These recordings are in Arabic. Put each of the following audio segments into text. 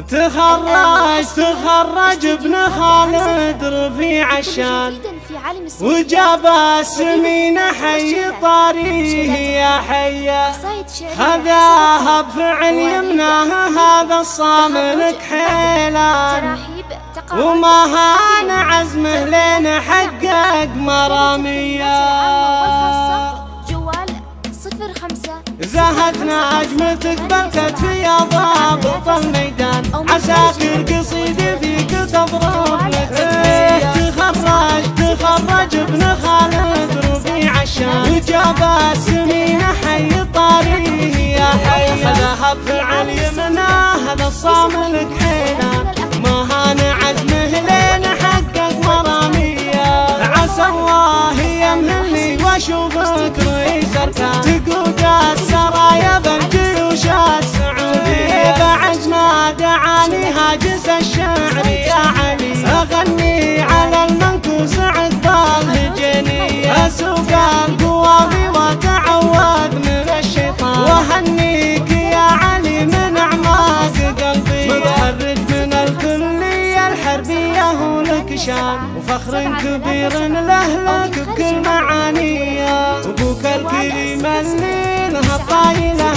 تخرج تخرج ابن خالد رفيع الشان. وجاب سمين حي طاريه يا حيا خذاها بفعل يمناه هذا الصاملك حيلان. وما هان عزمه لين حقق مراميه. زهت نجمتك بكت في الميدان عساكر قصيد فيك تضرب. لك تخرج تخرج ابن خالد ربيع الشام. وجاب سمين حي طاريه يا حي ذهب فعل يمناه هذا الصاملك دعاني هاجس الشعر يا علي. أغني على المنكوس عد الهجينية أسوق القوافي واتعوذ من الشيطان. وهنيك يا علي من أعماق قلبي. متخرج من الكلية الحربية ولك شان. وفخر كبير لأهلك بكل معانيه أبوك الكريم اللي لها الطايله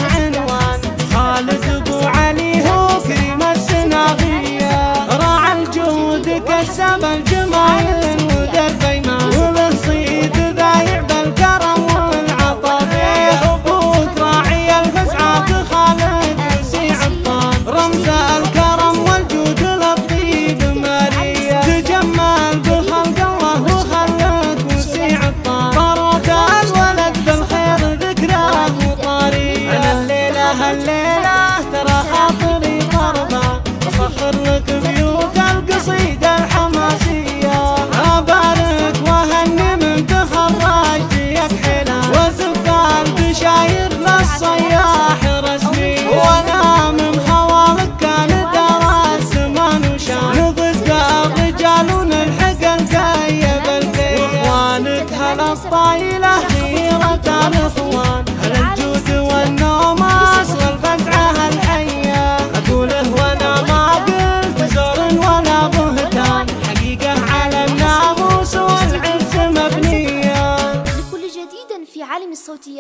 Difficulty